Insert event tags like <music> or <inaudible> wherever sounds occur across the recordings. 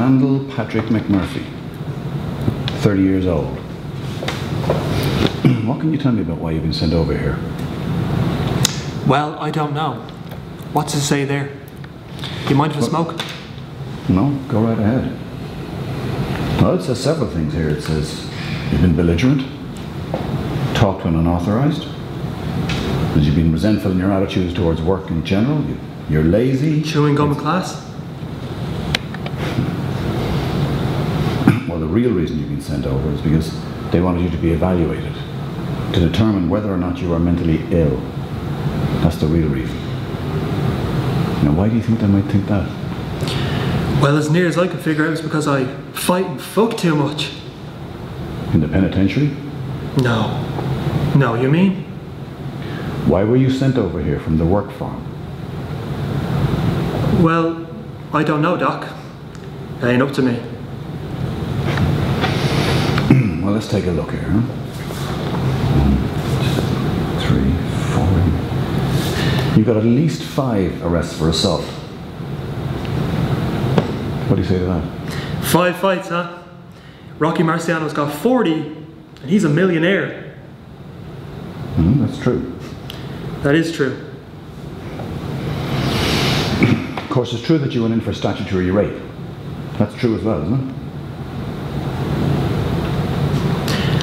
Randall Patrick McMurphy, 30 years old. <clears throat> what can you tell me about why you've been sent over here? Well, I don't know. What's to say there? Do you mind if I smoke? No, go right ahead. Well, it says several things here. It says you've been belligerent, talked when unauthorized, that you've been resentful in your attitudes towards work in general, you, you're lazy. Chewing gum in class? Well, the real reason you've been sent over is because they wanted you to be evaluated to determine whether or not you are mentally ill. That's the real reason. Now, why do you think they might think that? Well, as near as I can figure out, it's because I fight and fuck too much. In the penitentiary? No. No, you mean? Why were you sent over here from the work farm? Well, I don't know, Doc. It ain't up to me. Well, let's take a look here. Huh? One, two, three, four. You've got at least five arrests for assault. What do you say to that? Five fights, huh? Rocky Marciano's got 40, and he's a millionaire. Hmm, that's true. That is true. Of course, it's true that you went in for statutory rape. That's true as well, isn't it?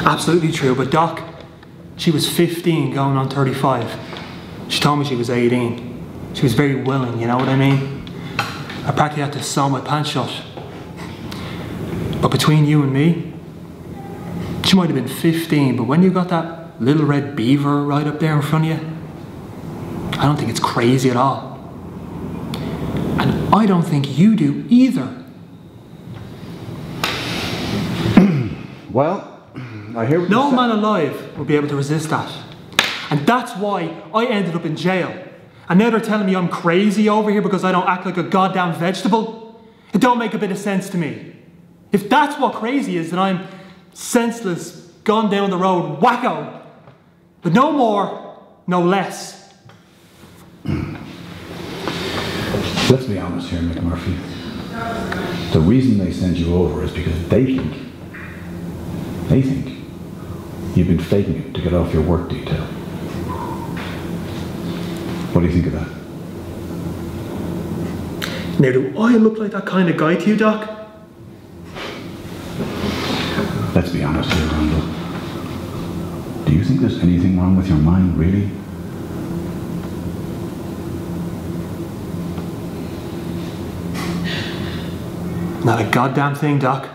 Absolutely true, but Doc, she was 15 going on 35. She told me she was 18. She was very willing, you know what I mean? I practically had to sew my pants shut. But between you and me, she might have been 15, but when you got that little red beaver right up there in front of you, I don't think it's crazy at all. And I don't think you do either. <clears throat> Well, I hear No man alive will be able to resist that. And that's why I ended up in jail. And now they're telling me I'm crazy over here because I don't act like a goddamn vegetable. It don't make a bit of sense to me. If that's what crazy is, then I'm senseless, gone down the road, wacko. But no more, no less. <clears throat> Let's be honest here, McMurphy. The reason they send you over is because they think, they think you've been faking it to get off your work detail. What do you think of that? Now, do I look like that kind of guy to you, Doc? Let's be honest here, Randall. Do you think there's anything wrong with your mind, really? Not a goddamn thing, Doc.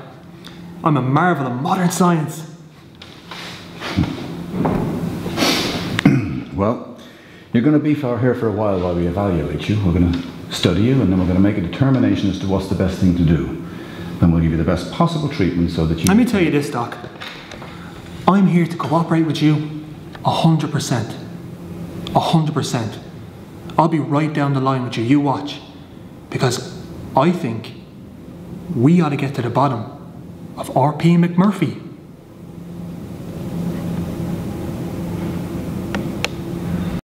I'm a marvel of modern science. Well, you're going to be here for a while while we evaluate you. We're going to study you, and then we're going to make a determination as to what's the best thing to do. Then we'll give you the best possible treatment so that you. Let me tell you this, Doc. I'm here to cooperate with you a hundred percent. A hundred percent. I'll be right down the line with you. You watch. Because I think we ought to get to the bottom of RP McMurphy.